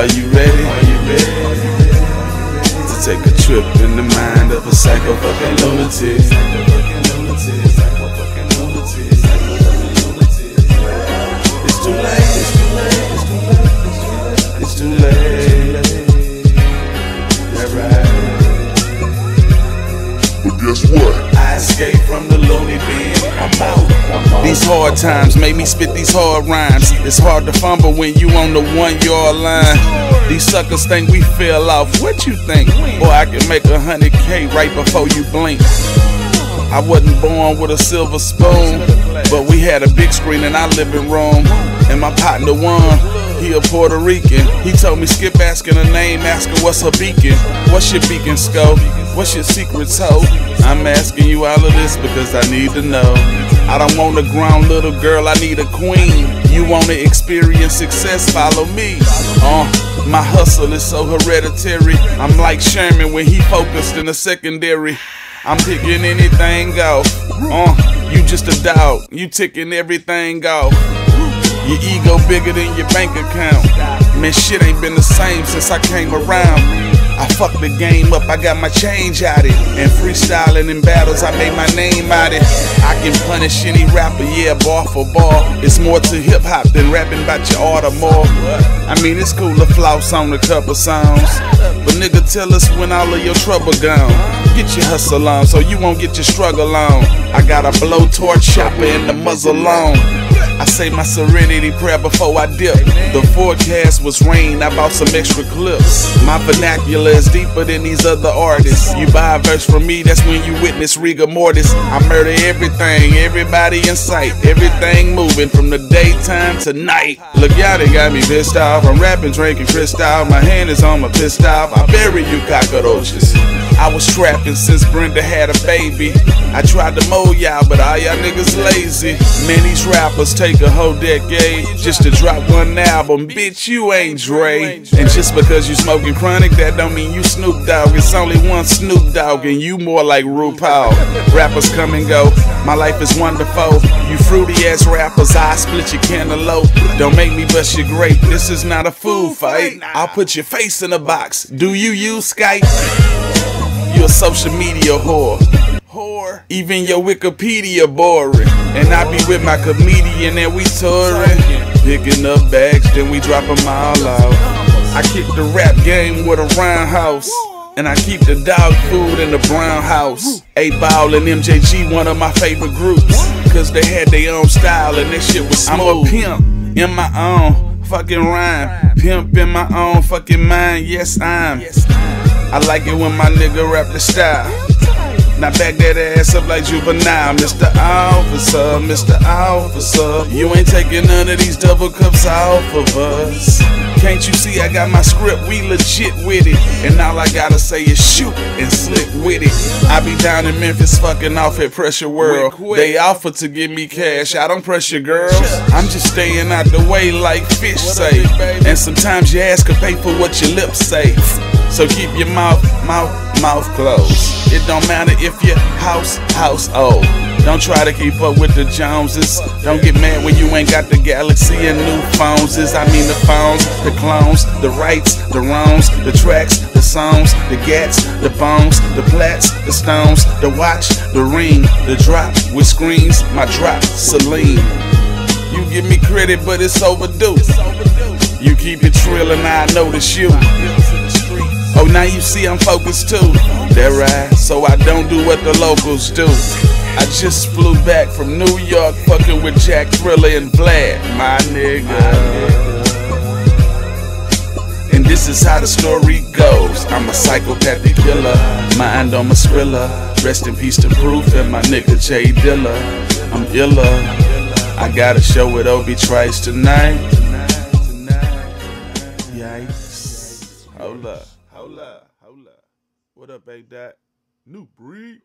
Are you ready? Are you ready? To take a trip in the mind of a psycho fucking lunatic. It's too late. It's too late. It's too late. Right. But guess what? I escaped from the lonely bin. I'm out. These hard times made me spit these hard rhymes. It's hard to fumble when you on the one yard line. These suckers think we fell off. What you think? Boy, I can make a hundred K right before you blink. I wasn't born with a silver spoon, but we had a big screen in our living room. And my partner won. He a Puerto Rican. He told me skip asking her name, asking what's her beacon. What's your beacon scope? What's your secret hoe? I'm asking you all of this because I need to know. I don't want a grown little girl, I need a queen. You wanna experience success? Follow me. Uh, my hustle is so hereditary. I'm like Sherman when he focused in the secondary. I'm picking anything off. Uh, you just a dog. You ticking everything off. Your ego bigger than your bank account. Man, shit ain't been the same since I came around. I fucked the game up, I got my change out it. And freestyling in battles, I made my name out it. I can punish any rapper, yeah, bar for bar. It's more to hip hop than rapping about your art or more. I mean, it's cool to flouse on a couple songs. But nigga, tell us when all of your trouble gone. Get your hustle on so you won't get your struggle on. I got a blowtorch chopper in the muzzle on. I say my serenity prayer before I dip. The forecast was rain, I bought some extra clips. My vernacular is deeper than these other artists. You buy a verse from me, that's when you witness rigor mortis. I murder everything, everybody in sight, everything moving from the daytime to night. Look, y'all they got me pissed off. I'm rapping, drinking crystal. My hand is on my off. I bury you cockroaches. Was trapping since Brenda had a baby. I tried to mold y'all, but all y'all niggas lazy. Man, these rappers take a whole decade just to drop one album. Bitch, you ain't Dre. And just because you smoking chronic, that don't mean you Snoop Dogg. It's only one Snoop Dogg, and you more like RuPaul. Rappers come and go. My life is wonderful. You fruity ass rappers, I split your cantaloupe. Don't make me bust your grape. This is not a food fight. I'll put your face in a box. Do you use Skype? You a social media whore. Whore. Even your Wikipedia boring. And I be with my comedian and we touring. Picking up bags, then we drop them all out. I kick the rap game with a roundhouse. And I keep the dog food in the brown house. A Ball and MJG, one of my favorite groups. Cause they had their own style and that shit was smooth. I'm a pimp in my own fucking rhyme. Pimp in my own fucking mind, yes I'm. I like it when my nigga rap the style. Now back that ass up like juvenile, Mr. Officer, Mr. Officer. You ain't taking none of these double cups off of us. Can't you see I got my script? We legit with it. And all I gotta say is shoot and slick with it. I be down in Memphis fucking off at Pressure World. They offer to give me cash. I don't pressure girls. I'm just staying out the way like fish say. And sometimes your ass can pay for what your lips say. So keep your mouth, mouth, mouth closed. It don't matter if your house, house old. Don't try to keep up with the Joneses. Don't get mad when you ain't got the galaxy and new phones. I mean the phones, the clones, the rights, the wrongs, the tracks, the songs, the gats, the bones, the plats, the stones, the watch, the ring, the drop with screens, my drop, Celine. You give me credit, but it's overdue. You keep it trill and I notice you. Now you see I'm focused too. That right, so I don't do what the locals do. I just flew back from New York, fucking with Jack Thriller and Vlad, my nigga. And this is how the story goes. I'm a psychopathic killer, mind on my skrilla. Rest in peace to Proof and my nigga J Dilla. I'm illa. I got a show with Obi Trice tonight. Yikes. Hold up, hold hola. What up, A Dot? New breed.